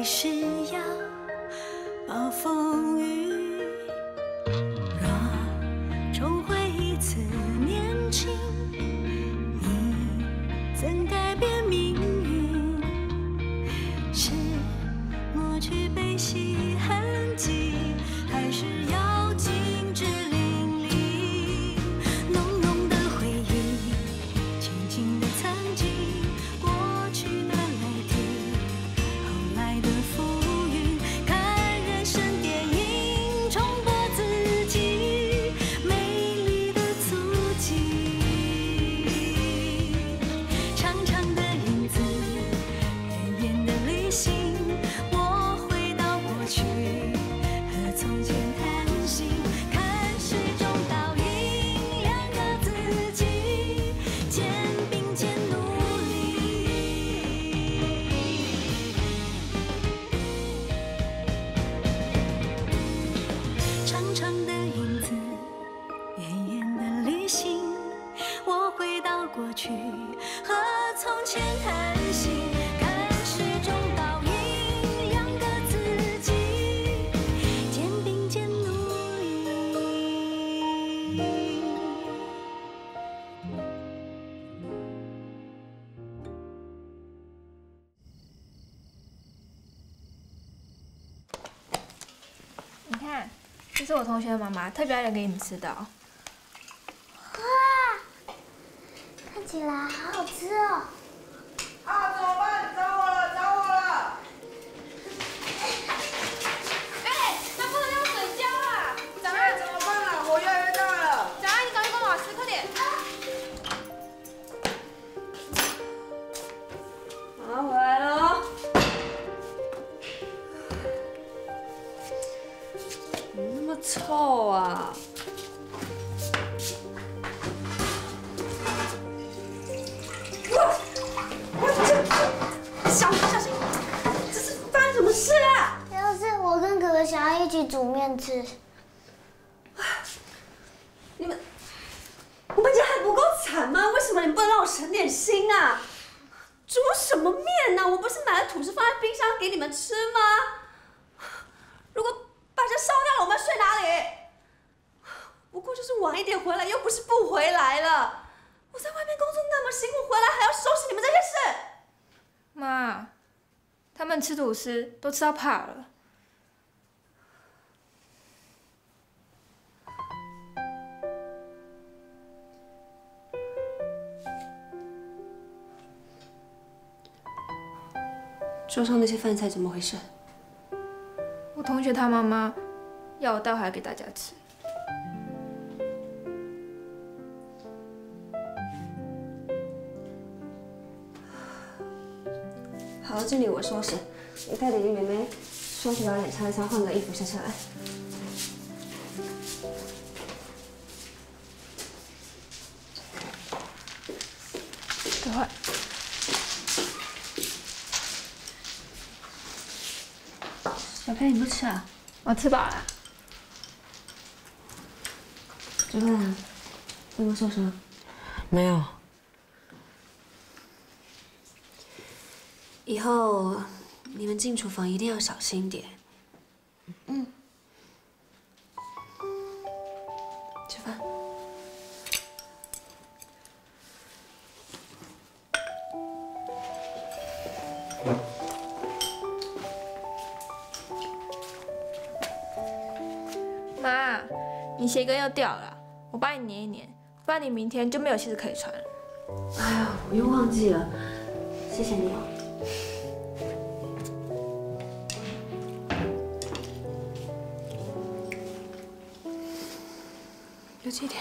还是要是我同学的妈妈特别爱给你们吃的。吐司放在冰箱给你们吃吗？如果把这烧掉了，我们睡哪里？不过就是晚一点回来，又不是不回来了。我在外面工作那么辛苦，回来还要收拾你们这些事。妈，他们吃土司都吃到怕了。桌上那些饭菜怎么回事？我同学他妈妈要我带回来给大家吃。好，这里我收拾。你带姐姐妹妹收拾把脸擦一擦，换个衣服下下来。小佩，你不吃啊？我吃饱了。吃饭啊？有没有受伤？没有，以后你们进厨房一定要小心点。嗯。吃饭。妈，你鞋跟又掉了，我帮你粘一粘，不然你明天就没有鞋子可以穿了。哎呀，我又忘记了，谢谢你哦。留这一点。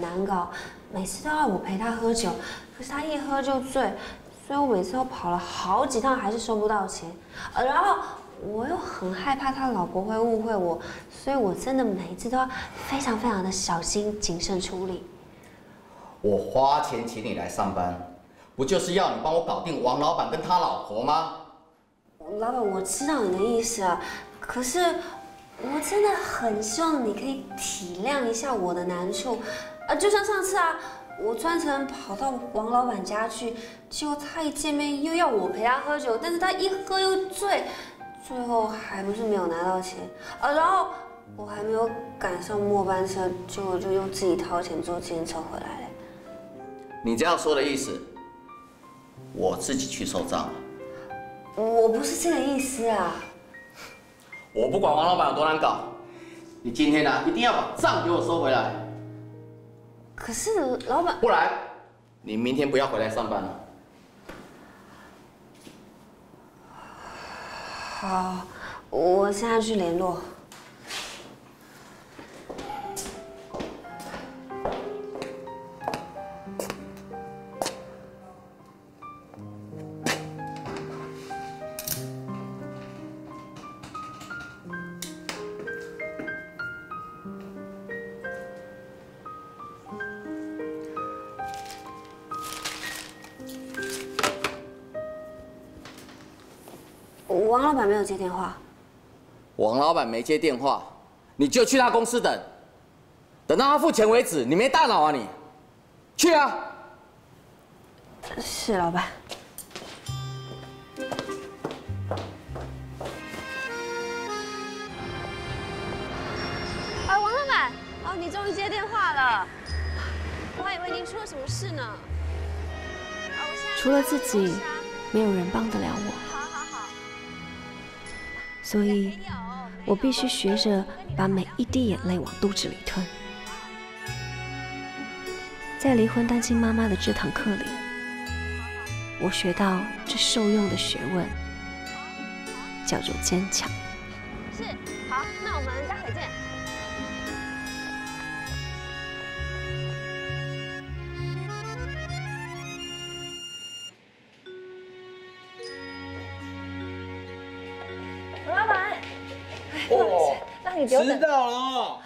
很难搞，每次都要我陪他喝酒，可是他一喝就醉，所以我每次都跑了好几趟，还是收不到钱。呃，然后我又很害怕他老婆会误会我，所以我真的每一次都要非常非常的小心谨慎处理。我花钱请你来上班，不就是要你帮我搞定王老板跟他老婆吗？老板，我知道你的意思啊，可是我真的很希望你可以体谅一下我的难处，啊，就像上次啊，我专程跑到王老板家去，结果他一见面又要我陪他喝酒，但是他一喝又醉，最后还不是没有拿到钱啊，然后我还没有赶上末班车，结果就又自己掏钱坐自行车回来了。你这样说的意思，我自己去收账。我不是这个意思啊！我不管王老板有多难搞，你今天呢一定要把账给我收回来。可是老板，不然你明天不要回来上班了。好，我现在去联络。接电话。王老板没接电话，你就去他公司等，等到他付钱为止。你没大脑啊你？去啊！是老板。哎，王老板，哦，你终于接电话了，我还以为您出了什么事呢。除了自己，没有人帮得了我。所以，我必须学着把每一滴眼泪往肚子里吞。在离婚单亲妈妈的这堂课里，我学到最受用的学问，叫做坚强。是，好，那我们待会见。你久迟等。到了哦。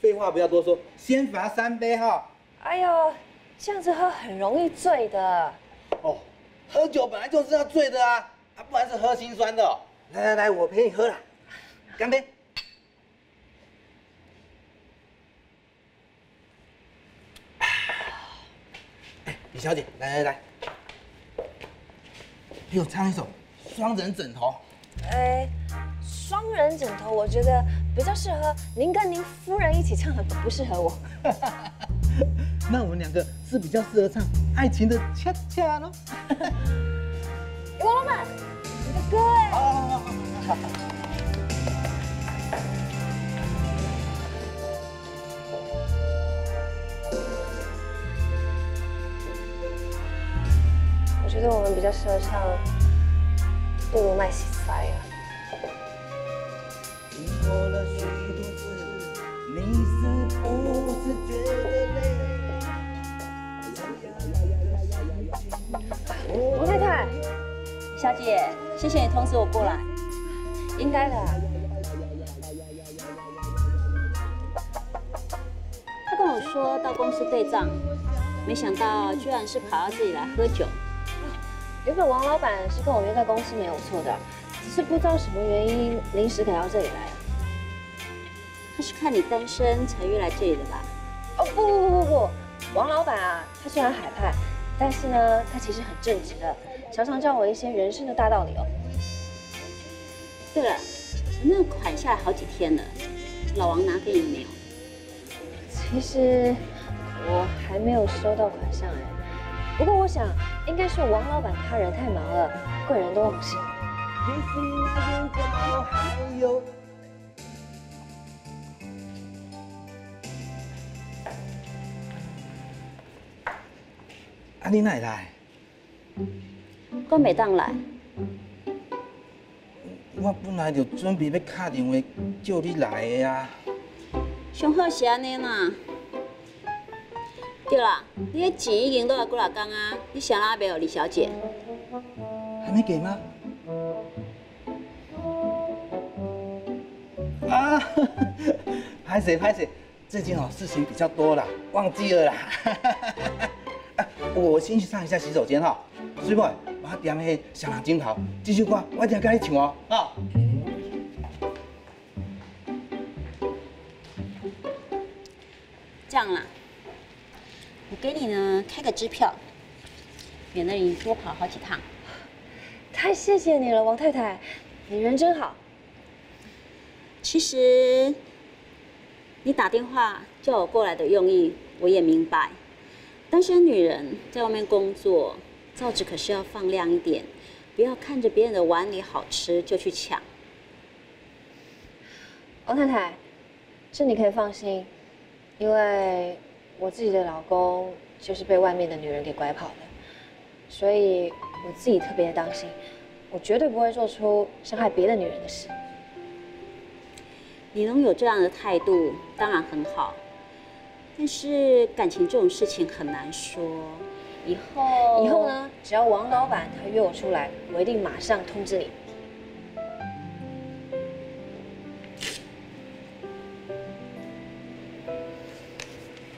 废话不要多说，先罚三杯哈。哎呦，这样子喝很容易醉的。哦，喝酒本来就是要醉的啊，啊，不然是喝心酸的哦。来来来，我陪你喝了，干杯。哎，李小姐，来来来，给我唱一首《双人枕头》。哎，双人枕头，我觉得比较适合您跟您夫人一起唱的，不适合我。那我们两个是比较适合唱爱情的恰恰喽。王老板，你的歌哎。好好好好好。我觉得我们比较适合唱《不如麦西塞》啊。你是不是觉得累？吴太太，小姐，谢谢你通知我过来。应该的。他跟我说到公司对账，没想到居然是跑到这里来喝酒。原本王老板是跟我约在公司没有错的，只是不知道什么原因临时改到这里来了。他是看你单身才约来这里的吧？哦不不不不不，王老板啊，他虽然海派，但是呢，他其实很正直的，常常教我一些人生的大道理哦。对了，那款下来好几天了，老王拿给你没有？其实我还没有收到款项哎，不过我想应该是王老板他人太忙了，贵人都忘啊，你哪会来？我每当来，我本来就准备要打电话叫你来的啊。上好是安尼啦。对啦，你的钱已经落来几若工啊？你想哪没有李小姐？还没给吗？啊拍谁拍谁，最近哦事情比较多啦，忘记了啦。啊我先去上一下洗手间哈，水妹，我点那小狼金桃，继续歌，我一定跟你唱哦，啊。这样啦，我给你呢开个支票，免得你多跑好几趟。太谢谢你了，王太太，你人真好。其实你打电话叫我过来的用意，我也明白。单身女人在外面工作，造纸可是要放亮一点，不要看着别人的碗里好吃就去抢。王太太，这你可以放心，因为我自己的老公就是被外面的女人给拐跑的，所以我自己特别的当心，我绝对不会做出伤害别的女人的事。你能有这样的态度，当然很好。但是感情这种事情很难说，以后以后？呢，只要王老板他约我出来，我一定马上通知你。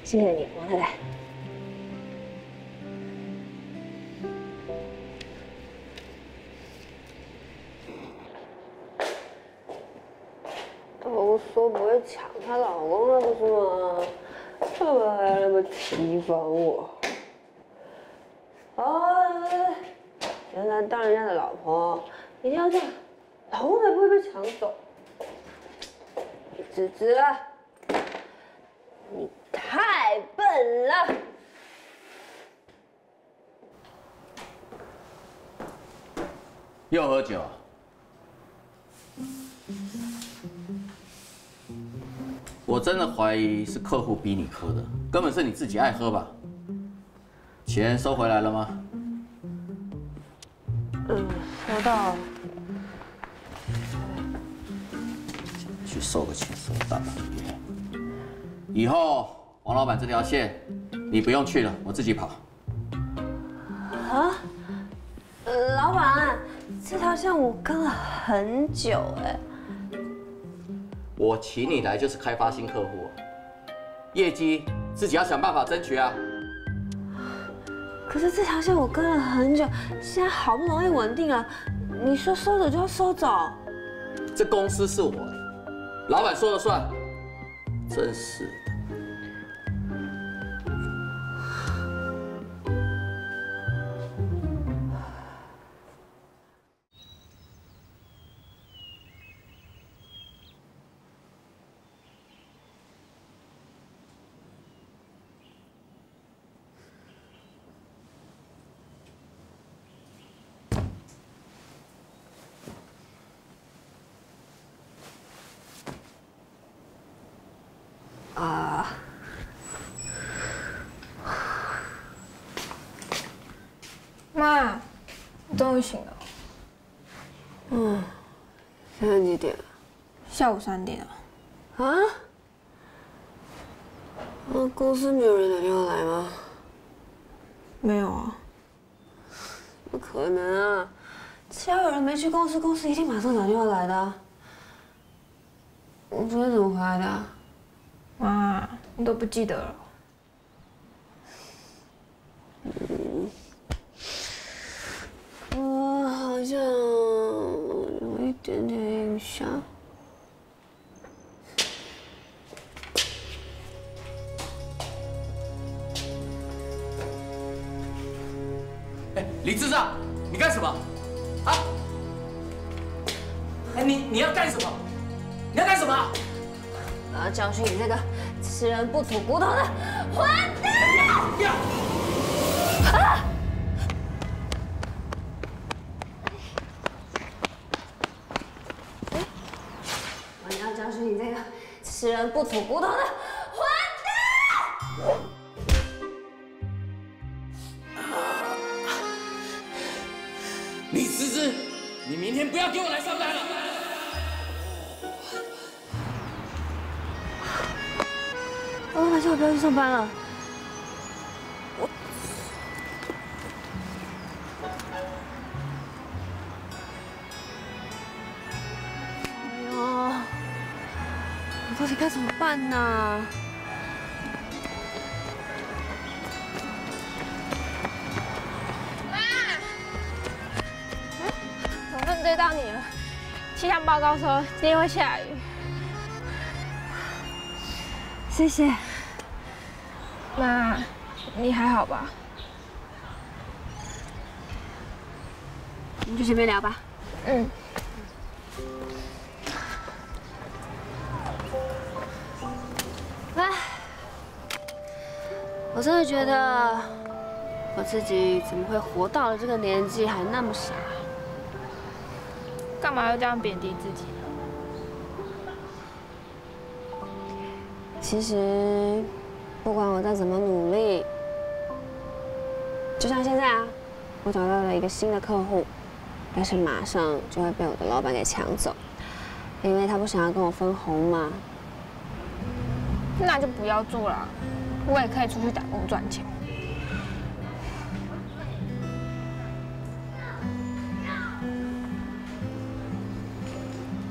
谢谢你，王太太。都说不会抢她老公了，不是吗？干嘛还那么提防我？啊，原来当人家的老婆一定要这样，老公才不会被抢走。芝芝，你太笨了。又喝酒我真的怀疑是客户逼你喝的，根本是你自己爱喝吧？钱收回来了吗？嗯，收到了。去收个钱，收大把以后王老板这条线你不用去了，我自己跑。啊？呃老板，这条线我跟了很久哎。我请你来就是开发新客户，业绩自己要想办法争取啊。可是这条线我跟了很久，现在好不容易稳定了，你说收走就要收走？这公司是我的，老板说了算。真是你终于醒了。嗯，现在几点？下午三点啊。啊？那公司没有人打电话来吗？没有啊。不可能啊！只要有人没去公司，公司一定马上打电话来的啊。你昨天怎么回来的啊？妈，你都不记得了？吃人不吐骨头的混蛋！呀！我要教训你这个吃人不吐骨头的混蛋！李芝芝，你明天不要给我来上班了。老板叫我不要去上班了。哎呦，到底该怎么办呢？总算追到你了。气象报告说今天会下雨。谢谢。妈，你还好吧？我们去前面聊吧。嗯。唉，我真的觉得我自己怎么会活到了这个年纪还那么傻？干嘛要这样贬低自己？其实，不管我再怎么努力，就像现在啊，我找到了一个新的客户，但是马上就会被我的老板给抢走，因为他不想要跟我分红嘛。那就不要做了，我也可以出去打工赚钱。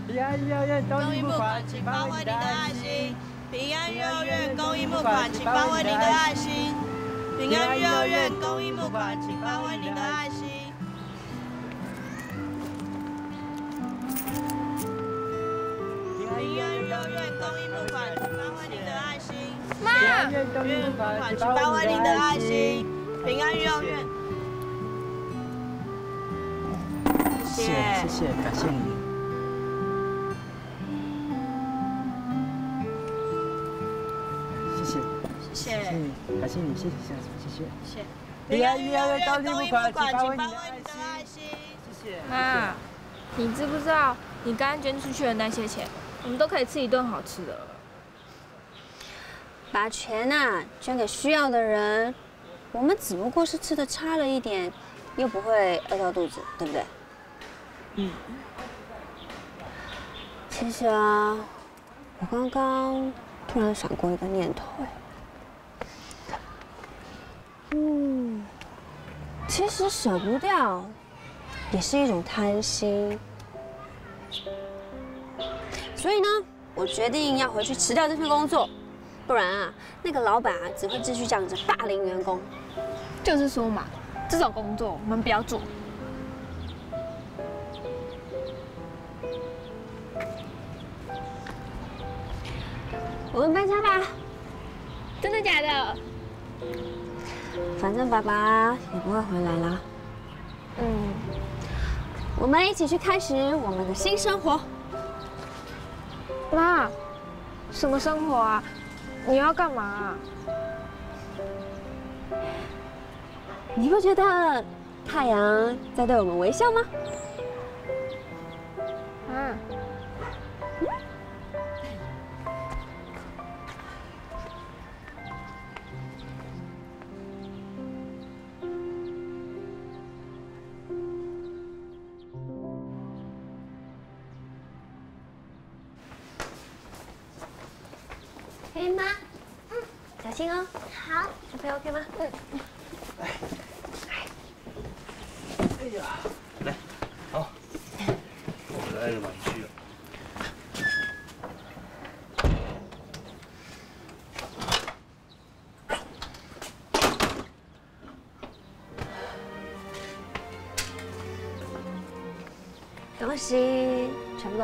平安幼儿园公益募款，请发挥你的爱心。平安幼儿园公益募款，请发挥你的爱心。平安幼儿园公益募款，请发挥你的爱心。平安幼儿园公益募款，请发挥你的爱心。妈，平安幼儿园公益募款，请发挥你的爱心。平安幼儿园，谢谢谢谢，感谢你。谢谢你，感谢你，谢谢谢谢谢谢。平安幼儿园公益募款，请发挥你的爱心。谢谢。妈，你知不知道你刚刚捐出去的那些钱，我们都可以吃一顿好吃的了。把钱呐、捐给需要的人，我们只不过是吃的差了一点，又不会饿到肚子，对不对？嗯。其实啊，我刚刚突然闪过一个念头，哎，嗯，其实舍不掉，也是一种贪心。所以呢，我决定要回去辞掉这份工作，不然啊，那个老板啊只会继续这样子霸凌员工。就是说嘛，这种工作我们不要做。我们搬家吧，反正爸爸也不会回来啦。嗯，我们一起去开始我们的新生活。妈，什么生活啊？你要干嘛、啊？你不觉得太阳在对我们微笑吗？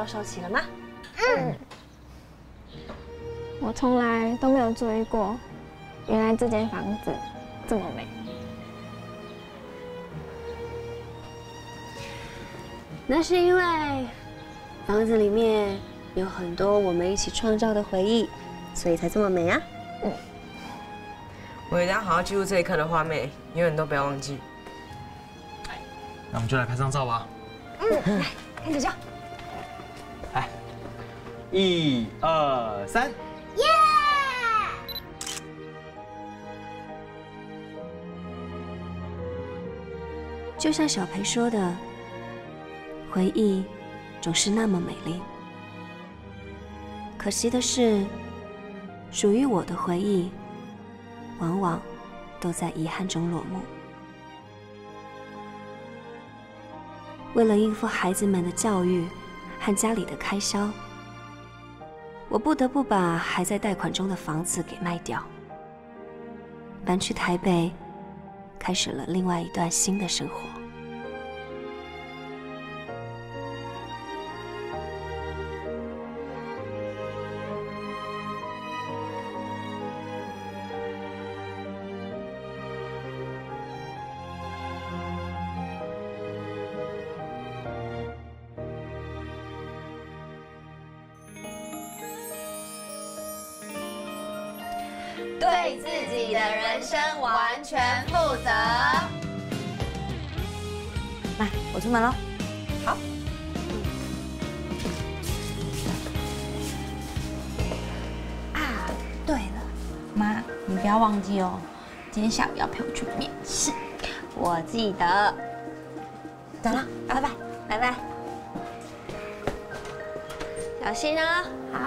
收齐了吗？嗯。我从来都没有注意过，原来这间房子这么美。那是因为房子里面有很多我们一起创造的回忆，所以才这么美啊。嗯。我一定要好好记录这一刻的画面，永远都不要忘记。那我们就来拍张照吧。嗯，来，开始照。一二三。耶！就像小培说的，回忆总是那么美丽。可惜的是，属于我的回忆，往往都在遗憾中落幕。为了应付孩子们的教育和家里的开销，我不得不把还在贷款中的房子给卖掉，搬去台北，开始了另外一段新的生活。好。啊，对了，妈，你不要忘记哦，今天下午要陪我去面试。我记得。走了，拜拜，拜拜。小心啊！好。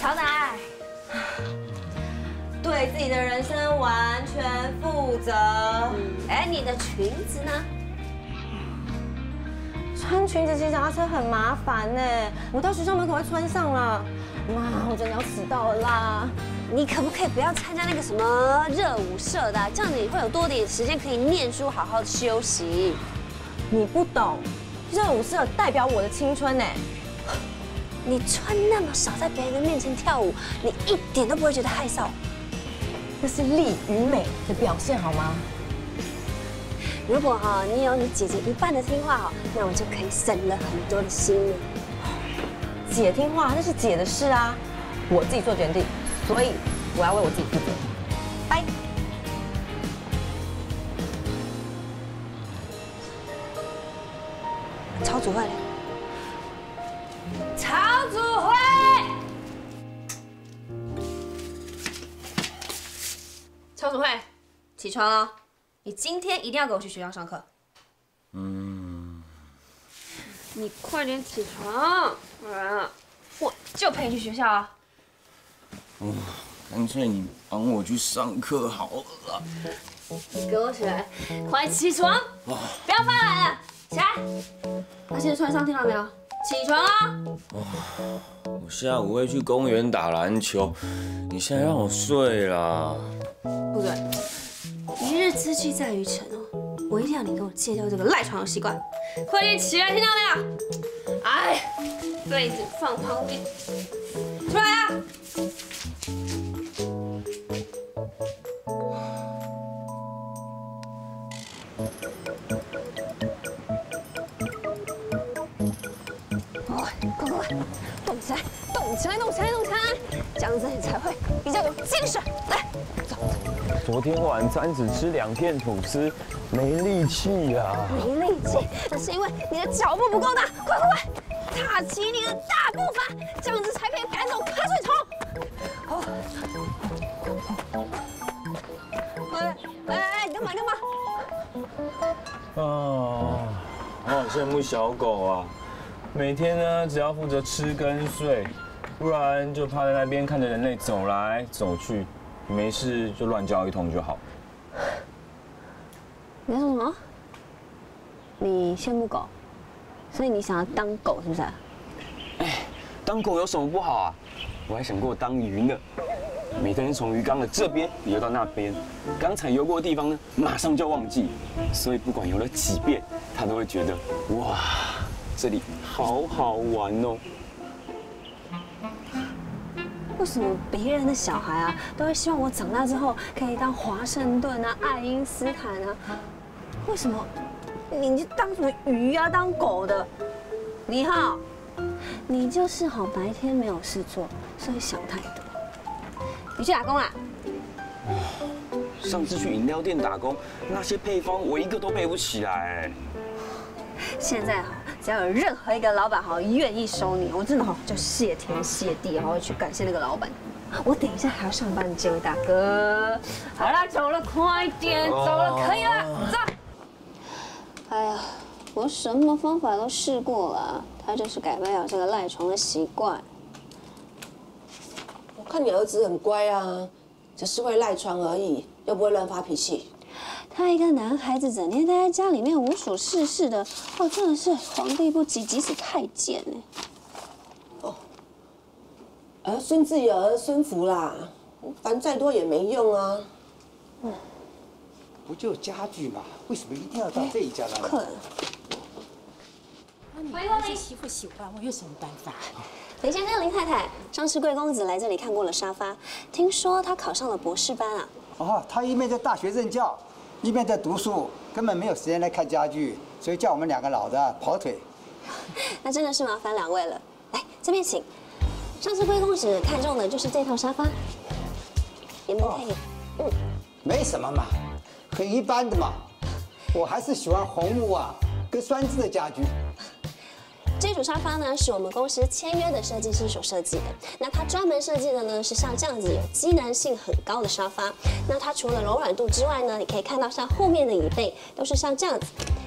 乔仔，对自己的人生完全负责。哎，你的裙子呢？穿裙子骑脚踏车很麻烦呢，我到学校门口会穿上了。妈，我真的要迟到了啦！你可不可以不要参加那个什么热舞社的？这样子你会有多点时间可以念书，好好休息。你不懂，热舞社代表我的青春呢。你穿那么少，在别人的面前跳舞，你一点都不会觉得害臊。那是力与美的表现，好吗？如果哈你有你姐姐一半的听话哈，那我就可以省了很多的心了。姐听话那是姐的事啊，我自己做决定，所以我要为我自己负责。拜。超组会嘞。起床了！你今天一定要给我去学校上课。嗯。你快点起床，不然我就陪你去学校啊。哦，干脆你帮我去上课好了。你给我起来，快起床！不要发懒了，起来！把鞋子穿上，听到没有？起床啊！我下午会去公园打篮球，你现在让我睡啦。不对，之计在于晨哦，我一定要你给我戒掉这个赖床的习惯。快点起来，听到没有？哎，被子放旁边，出来啊！快快快动起来，动起来，动起来，动起来，这样子你才会比较有精神。来，走。昨天晚餐只吃两片吐司，没力气呀。没力气，那是因为你的脚步不够大。快快快，踏起你的大步伐，这样子才可以赶走瞌睡虫。好。哎哎哎，你干嘛干嘛？啊，我好羡慕小狗啊。每天呢，只要负责吃跟睡，不然就趴在那边看着人类走来走去，没事就乱叫一通就好。你在说什么？你羡慕狗，所以你想要当狗是不是？哎，当狗有什么不好啊？我还想过当鱼呢，每天从鱼缸的这边游到那边，刚才游过的地方呢，马上就忘记，所以不管游了几遍，它都会觉得哇。这里好好玩哦！为什么别人的小孩啊，都会希望我长大之后可以当华盛顿啊、爱因斯坦啊？为什么你就当什么鱼啊、当狗的？李浩，你就是好白天没有事做，所以想太多。你去打工啦？上次去饮料店打工，那些配方我一个都背不起来。现在哈，只要有任何一个老板好愿意收你，我真的好就谢天谢地，然后去感谢那个老板。我等一下还要上班接位大哥。好了，走了，快点走了，可以了，走。哎呀，我什么方法都试过了，他就是改不了这个赖床的习惯。我看你儿子很乖啊，只是会赖床而已，又不会乱发脾气。他一个男孩子整天待在家里面无所事事的，哦，真的是皇帝不急急死太监呢。儿孙自有儿孙福啦，烦再多也没用啊。嗯不就家具嘛，为什么一定要到这一家来？客人，欢迎光临。媳妇喜欢，我有什么办法？林先生、林太太，上次贵公子来这里看过了沙发，听说他考上了博士班啊。哦，他一面在大学任教，一边在读书，根本没有时间来看家具，所以叫我们两个老的跑腿。那真的是麻烦两位了。来，这边请。上次贵公子看中的就是这套沙发，也没配。嗯，没什么嘛，很一般的嘛。我还是喜欢红木啊，跟酸质的家具。这组沙发呢，是我们公司签约的设计师所设计的。那他专门设计的呢，是像这样子有机能性很高的沙发。那它除了柔软度之外呢，你可以看到像后面的椅背都是像这样子，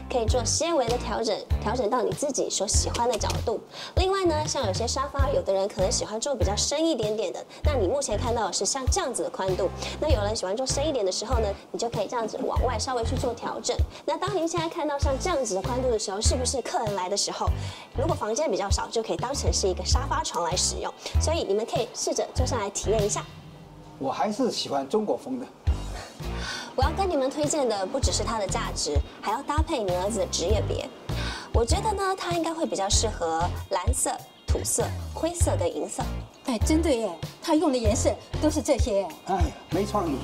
可以做些微的调整，调整到你自己所喜欢的角度。另外呢，像有些沙发，有的人可能喜欢做比较深一点点的，那你目前看到的是像这样子的宽度。那有人喜欢做深一点的时候呢，你就可以这样子往外稍微去做调整。那当您现在看到像这样子的宽度的时候，是不是客人来的时候？如果房间比较少，就可以当成是一个沙发床来使用，所以你们可以试着坐上来体验一下。我还是喜欢中国风的。我要跟你们推荐的不只是它的价值，还要搭配你儿子的职业别。我觉得呢，它应该会比较适合蓝色、土色、灰色跟银色。哎，真的耶，他用的颜色都是这些。哎，没创意。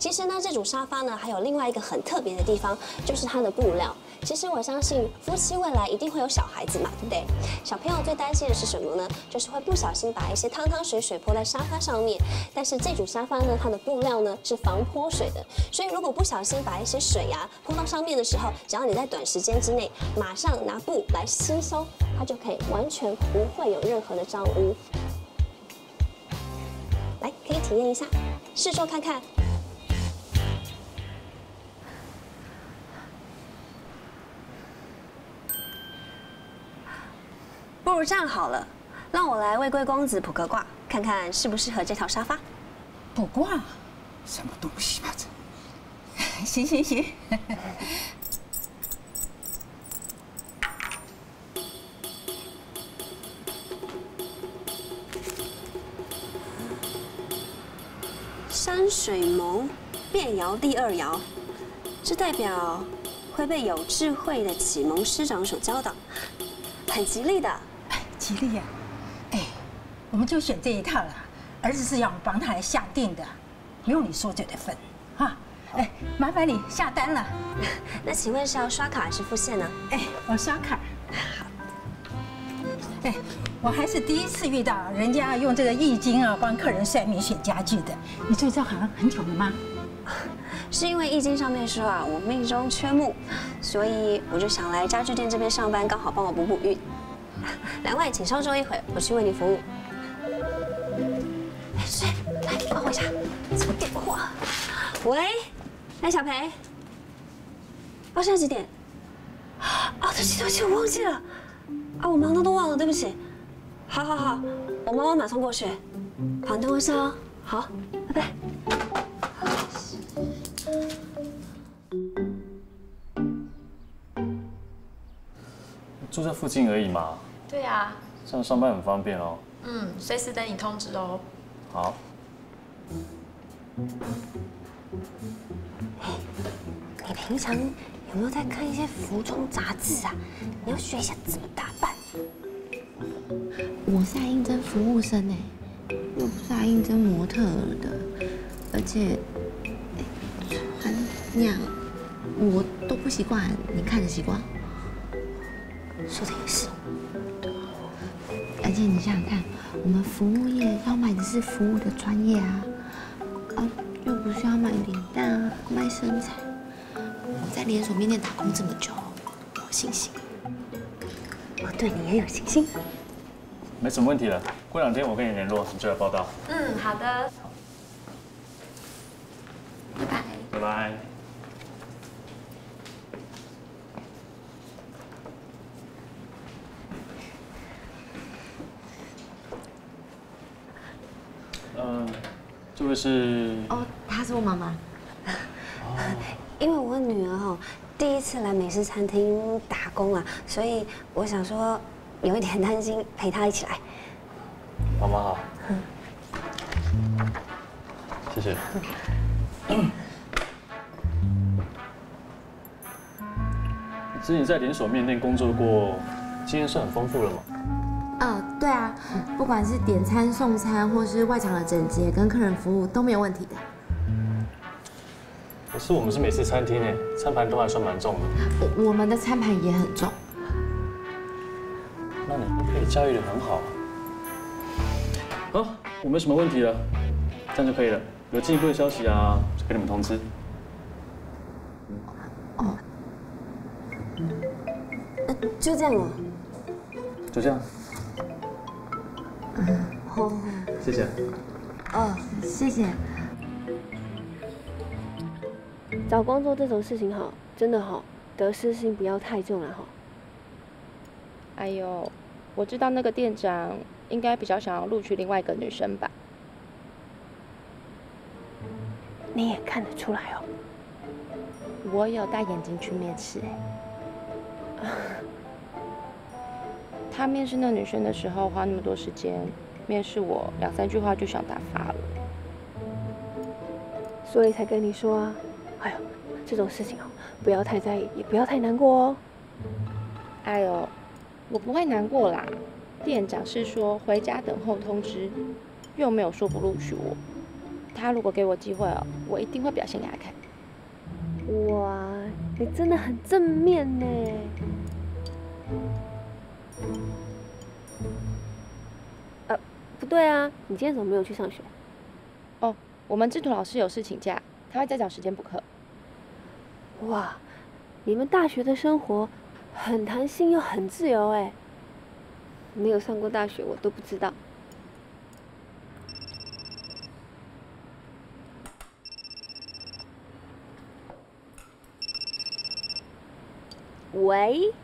其实呢，这组沙发呢，还有另外一个很特别的地方，就是它的布料。其实我相信夫妻未来一定会有小孩子嘛，对不对？小朋友最担心的是什么呢？就是会不小心把一些汤汤水水泼在沙发上面。但是这组沙发呢，它的布料呢是防泼水的，所以如果不小心把一些水呀泼到上面的时候，只要你在短时间之内马上拿布来吸收，它就可以完全不会有任何的脏污。来，可以体验一下，试坐看看。不如这样好了，让我来为贵公子卜个卦，看看适不适合这套沙发。卜卦？什么东西嘛这？行行行。山水蒙，变爻第二爻，这代表会被有智慧的启蒙师长所教导，很吉利的。吉利呀！哎，我们就选这一套了。儿子是要我帮他来下定的，不用你说就得分，哈。哎，麻烦你下单了。那请问是要刷卡还是付现呢？哎，我刷卡。好。哎，我还是第一次遇到人家用这个易经啊帮客人算命选家具的。你做这行很久了吗？是因为易经上面说啊，我命中缺木，所以我就想来家具店这边上班，刚好帮我补补运。两位，请稍坐一会，我去为你服务。哎，谁？来帮我一下，这个电话。喂，哎，小裴。哦，现在几点？哦，对不起，对不起，我忘记了。啊，我忙的都忘了，对不起。好好好，我妈妈马上过去。好，等我一下哦。好，拜拜。住在附近而已嘛。对啊，这样上班很方便哦。嗯，随时等你通知哦。好。你平常有没有在看一些服装杂志啊？你要学一下怎么打扮。我是来应征服务生哎，又不是来应征模特儿的，而且穿那样我都不习惯，你看着习惯？说的也是。而且你想想看，我们服务业要买的是服务的专业啊，啊，又不是要卖脸蛋啊，卖身材。我在连锁面店打工这么久，有信心。我对你也有信心。没什么问题了，过两天我跟你联络，你就来报道。嗯，好的。拜拜。拜拜。嗯，这位是？哦，她是我妈妈。因为我女儿哈第一次来美食餐厅打工啊，所以我想说有一点担心，陪她一起来。妈妈好，谢谢。之前在连锁面店工作过，经验是很丰富了吗？嗯，对啊，不管是点餐、送餐，或是外场的整洁跟客人服务都没有问题的。可是我们是美式餐厅诶，餐盘都还算蛮重的。我我们的餐盘也很重。那你可以驾驭的很好啊。好，我没什么问题了，这样就可以了。有进一步的消息啊，就给你们通知。哦，就这样了。就这样，谢谢。哦，谢谢。找工作这种事情哈，真的哈，得失心不要太重了哈。哎呦，我知道那个店长应该比较想要录取另外一个女生吧？你也看得出来哦。我有戴眼镜去面试哎。他面试那女生的时候花那么多时间，面试我两三句话就想打发了，所以才跟你说啊。哎呦，这种事情哦，不要太在意，也不要太难过哦。哎呦，我不会难过啦。店长是说回家等候通知，又没有说不录取我。他如果给我机会哦，我一定会表现给他看。哇，你真的很正面呢。对啊，你今天怎么没有去上学？哦，我们制图老师有事请假，他会再找时间补课。哇，你们大学的生活很弹性又很自由哎。没有上过大学，我都不知道。喂？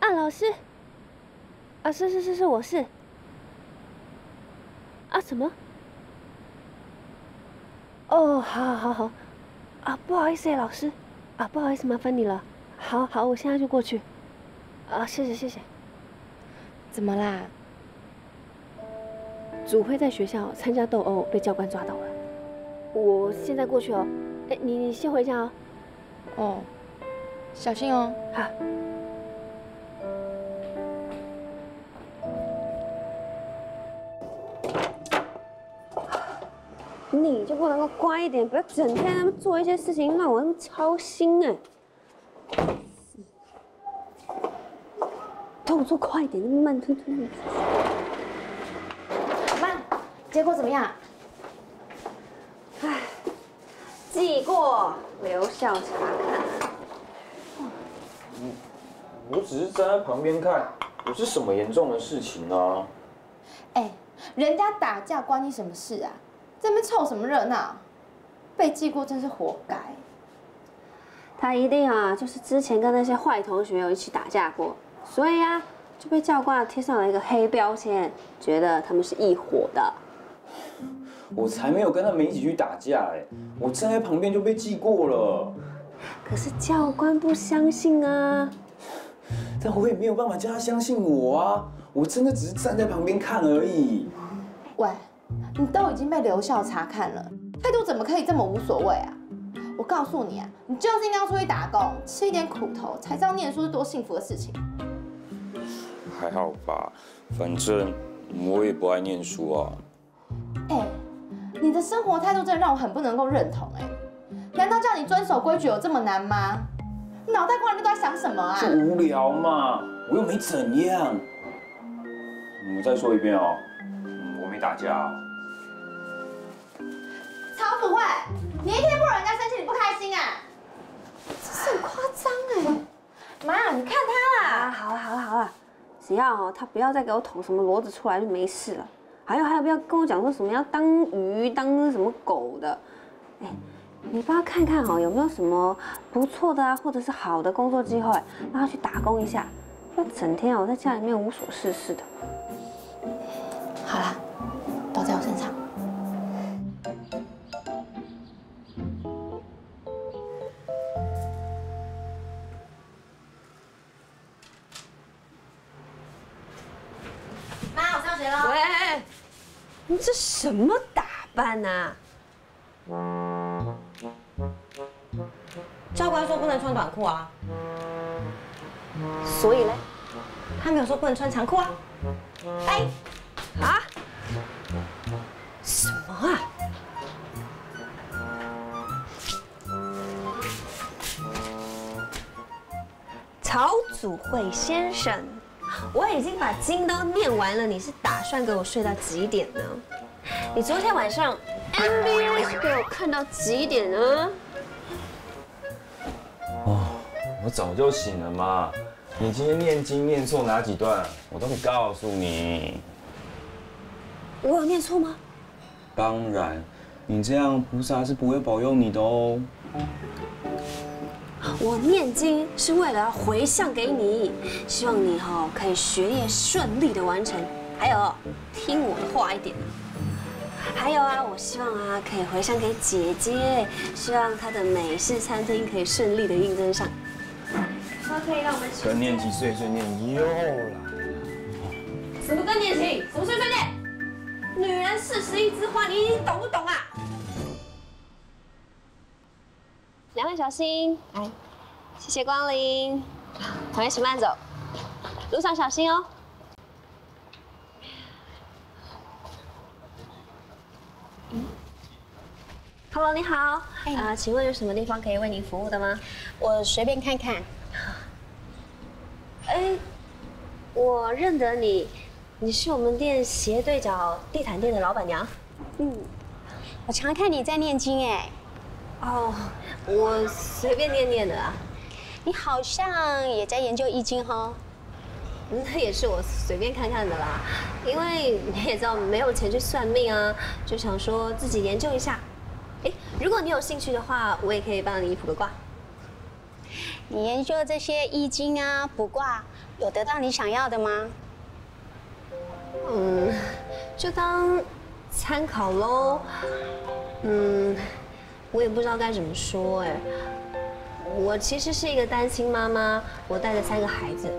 啊，老师？啊，是是是是，我是。啊，什么？哦，好，好，好，好。啊，不好意思，老师。啊，不好意思，麻烦你了。好好，我现在就过去。啊，谢谢谢谢。怎么啦？祖辉在学校参加斗殴，被教官抓到了。我现在过去哦。哎，你你先回家哦。哦，小心哦。好。你就不能够乖一点，不要整天做一些事情让我那么操心哎。动作快一点，那么慢吞吞的。慢，结果怎么样？唉，记过，留校查看。嗯，我只是站在旁边看，不是什么严重的事情啊。哎，人家打架关你什么事啊？在那边凑什么热闹？被记过真是活该。他一定啊，就是之前跟那些坏同学有一起打架过，所以啊，就被教官贴上了一个黑标签，觉得他们是一伙的。我才没有跟他们一起去打架哎，我站在旁边就被记过了。可是教官不相信啊。但我也没有办法叫他相信我啊，我真的只是站在旁边看而已。喂。你都已经被留校查看了，态度怎么可以这么无所谓啊？我告诉你啊，你就是应该出去打工，吃一点苦头，才知道念书是多幸福的事情。还好吧，反正我也不爱念书啊。哎，你的生活态度真的让我很不能够认同哎。难道叫你遵守规矩有这么难吗？脑袋瓜里面都在想什么啊？就无聊嘛，我又没怎样。我再说一遍哦，打架。曹祖慧，你一天不惹人家生气，你不开心啊？这是很夸张哎！妈，你看他啦！好了好了好了，只要哦他不要再给我捅什么骡子出来就没事了。还有还有，不要跟我讲说什么要当鱼当什么狗的。哎，你帮他看看哦，有没有什么不错的啊，或者是好的工作机会，让他去打工一下，不要整天哦在家里面无所事事的。好了，包在我身上。妈，我上学了。喂，你这什么打扮呢？教官说不能穿短裤啊。所以嘞，他没有说不能穿长裤啊。哎，啊？啊？曹祖慧先生，我已经把经都念完了，你是打算给我睡到几点呢？你昨天晚上 NBA 是给我看到几点呢？哦，我早就醒了嘛。你今天念经念错哪几段，我都会告诉你。我有念错吗？当然，你这样菩萨是不会保佑你的哦。我念经是为了要回向给你，希望你哈可以学业顺利的完成，还有听我的话一点。还有啊，我希望啊可以回向给姐姐，希望她的美式餐厅可以顺利的应征上。说可以让我们更年期碎碎念又来。什么更年期？什么碎碎念？女人四十一枝花，你你懂不懂啊？两位小心，来，谢谢光临，同学请慢走，路上小心哦。Hello，你好，啊，请问有什么地方可以为您服务的吗？我随便看看。哎，我认得你，你是我们店斜对角地毯店的老板娘。嗯，我常看你在念经哎。哦，我随便念念的啊。你好像也在研究易经哈。那也是我随便看看的啦，因为你也知道没有钱去算命啊，就想说自己研究一下。哎，如果你有兴趣的话，我也可以帮你卜个卦。你研究这些易经啊、卜卦，有得到你想要的吗？嗯，就当参考喽。嗯，我也不知道该怎么说哎。我其实是一个单亲妈妈，我带着三个孩子，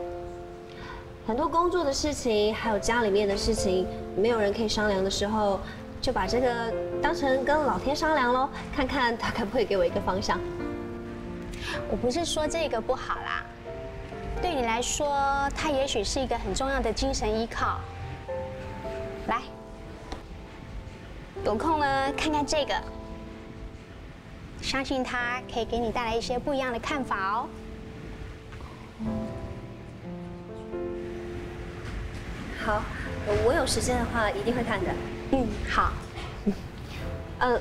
很多工作的事情，还有家里面的事情，没有人可以商量的时候，就把这个当成跟老天商量喽，看看他可不可以给我一个方向。我不是说这个不好啦，对你来说，他也许是一个很重要的精神依靠。来，有空呢看看这个，相信它可以给你带来一些不一样的看法哦。好，我有时间的话一定会看的。嗯，好。嗯。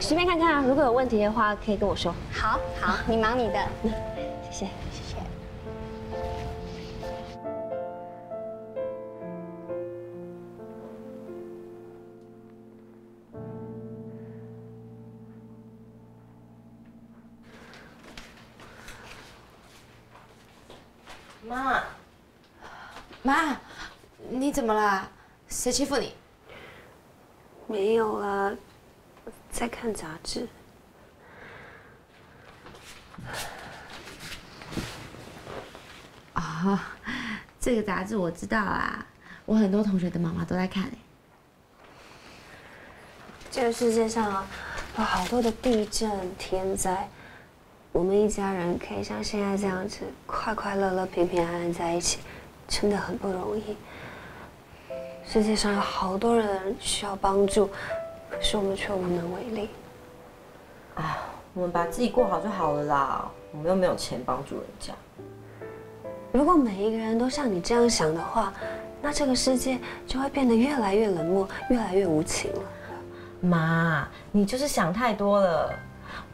随便看看啊，如果有问题的话，可以跟我说。好，好，你忙你的。谢谢，谢妈，妈，你怎么啦？谁欺负你？没有啊。在看杂志。啊，这个杂志我知道啊，我很多同学的妈妈都在看这个世界上有好多的地震、天灾，我们一家人可以像现在这样子快快乐乐、平平安安在一起，真的很不容易。世界上有好多人需要帮助。可是我们却无能为力。哎，我们把自己过好就好了啦。我们又没有钱帮助人家。如果每一个人都像你这样想的话，那这个世界就会变得越来越冷漠，越来越无情了。妈，你就是想太多了。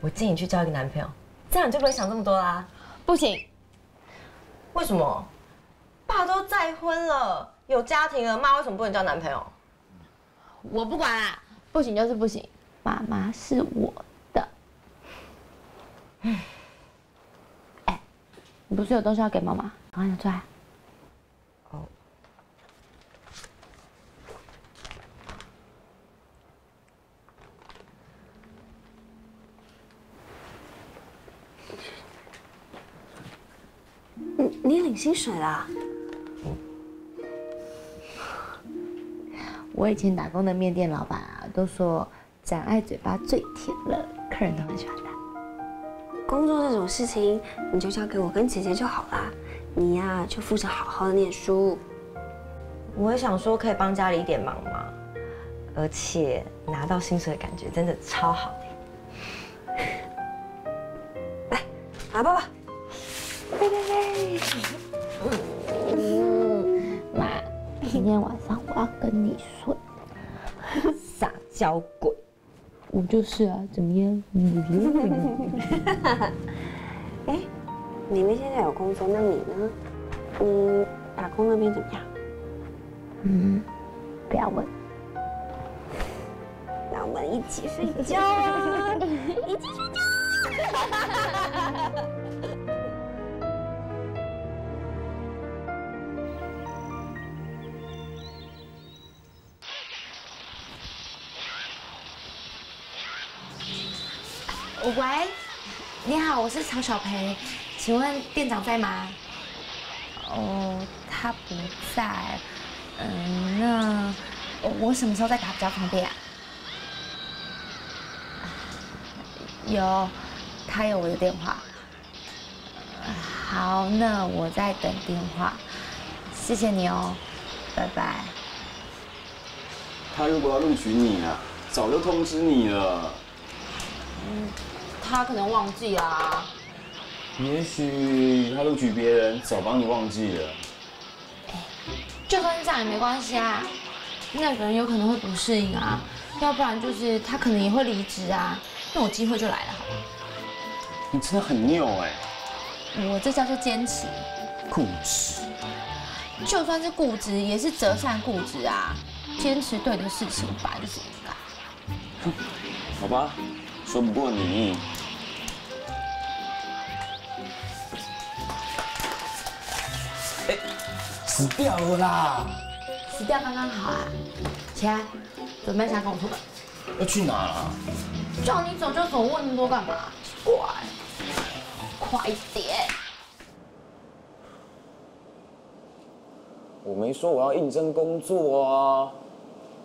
我建议你去交一个男朋友，这样你就不会想这么多啦。不行。为什么？爸都再婚了，有家庭了，妈为什么不能交男朋友？我不管啦。不行就是不行，妈妈是我的。哎，你不是有东西要给妈妈？赶快拿出来。你你领薪水啦？我以前打工的面店老板啊，都说展爱嘴巴最甜了，客人都很喜欢他。工作这种事情，你就交给我跟姐姐就好啦。你呀，就负责好好的念书。我也想说可以帮家里一点忙嘛，而且拿到薪水的感觉真的超好的。来，拿抱抱。妈，今天晚上我要跟你睡。撒娇鬼。我就是啊，怎么样？哎，妹妹现在有工作，那你呢？你打工那边怎么样？嗯，不要问。那我们一起睡觉啊！一起睡觉。喂，你好，我是曹小培，请问店长在吗？哦，他不在。嗯，那我什么时候再打比较方便啊？有，他有我的电话。好，那我在等电话。谢谢你哦，拜拜。他如果要录取你啊，早就通知你了。嗯，他可能忘记啦。也许他录取别人，早帮你忘记了。就算是这样也没关系啊，那个人有可能会不适应啊，要不然就是他可能也会离职啊，那我机会就来了，好吗？你真的很拗哎。我这叫做坚持。固执。就算是固执，也是折善固执啊，坚持对的事情本来就是应该。好吧，说不过你。死掉了啦！死掉刚刚好啊，起来，准备下跟我出门。要去哪啊？叫你走就走，问那么多干嘛？奇怪，快点！我没说我要应征工作啊。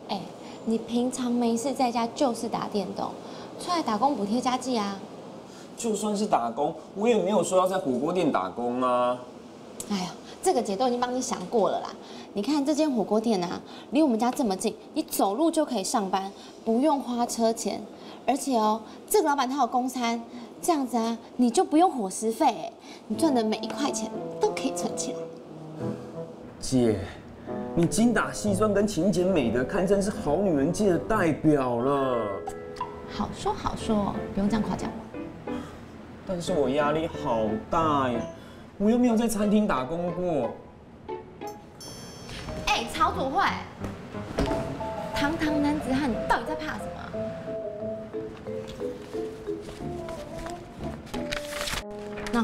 哎，你平常没事在家就是打电动，出来打工补贴家计啊。就算是打工，我也没有说要在火锅店打工啊。哎呀，这个姐都已经帮你想过了啦。你看这间火锅店啊，离我们家这么近，你走路就可以上班，不用花车钱。而且哦，这个老板他有公餐，这样子啊，你就不用伙食费，哎，你赚的每一块钱都可以存起来。姐，你精打细算跟勤俭美德，堪称是好女人界的代表了。好说好说，不用这样夸奖我。但是我压力好大呀，我又没有在餐厅打工过。哎，曹祖慧，堂堂男子汉，你到底在怕什么？那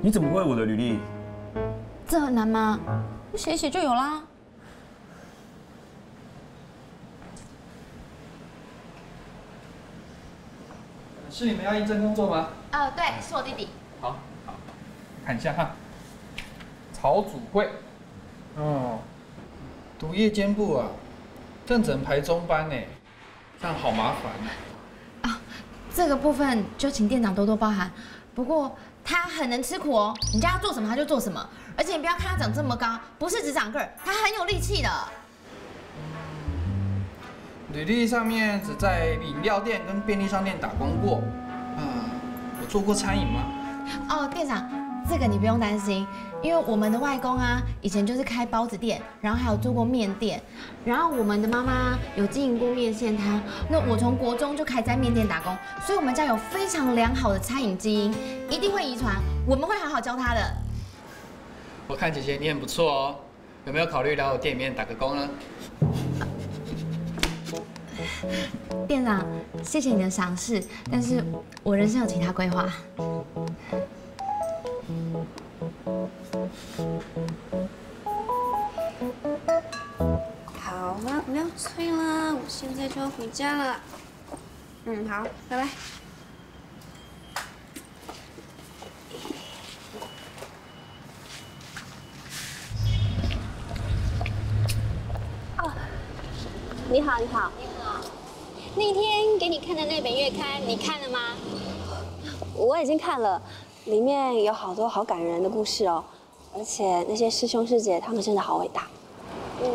你怎么会我的履历？这很难吗？写一写就有啦。是你们要应征工作吗？呃，对，是我弟弟。好，好，看一下哈。曹祖慧，哦，读夜间部啊，正整排中班呢，这样好麻烦。这个部分就请店长多多包涵。不过他很能吃苦哦，你叫他做什么他就做什么，而且你不要看他长这么高，不是只长个儿，他很有力气的。履历上面只在饮料店跟便利商店打工过，啊，我做过餐饮吗？哦，店长，这个你不用担心，因为我们的外公啊，以前就是开包子店，然后还有做过面店，然后我们的妈妈有经营过面线摊，那我从国中就开始在面店打工，所以我们家有非常良好的餐饮基因，一定会遗传，我们会好好教他的。我看姐姐你很不错哦，有没有考虑来我店里面打个工呢？店长谢谢你的赏识但是我人生有其他规划。好了不要催了我现在就要回家了。嗯好拜拜。你好你好。那天给你看的那本月刊，你看了吗？我已经看了，里面有好多好感人的故事哦，而且那些师兄师姐他们真的好伟大。嗯，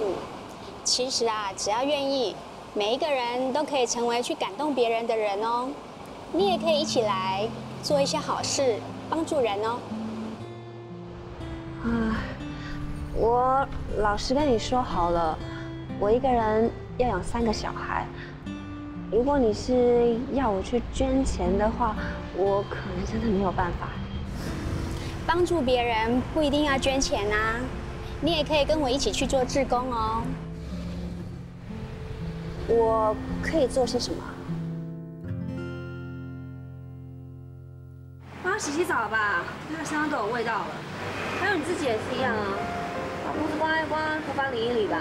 其实啊，只要愿意，每一个人都可以成为去感动别人的人哦。你也可以一起来做一些好事，帮助人哦。啊，我老实跟你说好了，我一个人要养三个小孩。如果你是要我去捐钱的话，我可能真的没有办法。帮助别人不一定要捐钱啊，你也可以跟我一起去做志工哦。我可以做些什么？帮他洗洗澡吧，他身上都有味道了。还有你自己也是一样啊，把胡子刮一刮，头发理一理吧。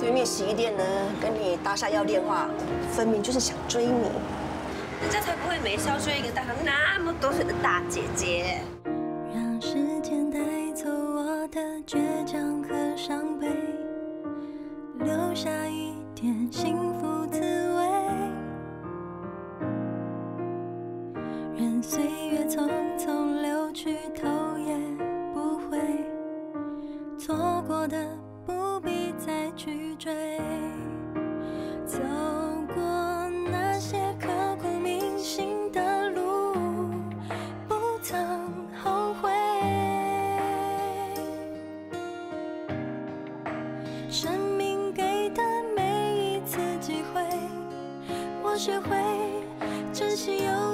对面洗衣店呢，跟你搭讪要电话，分明就是想追你。人家才不会没事要追一个大他那么多岁的大姐姐。让时间带走我的倔强和伤悲，留下一点幸福滋味。任岁月匆匆流去，头也不回，错过的再去追。走过那些刻骨铭心的路，不曾后悔。生命给的每一次机会，我学会珍惜有。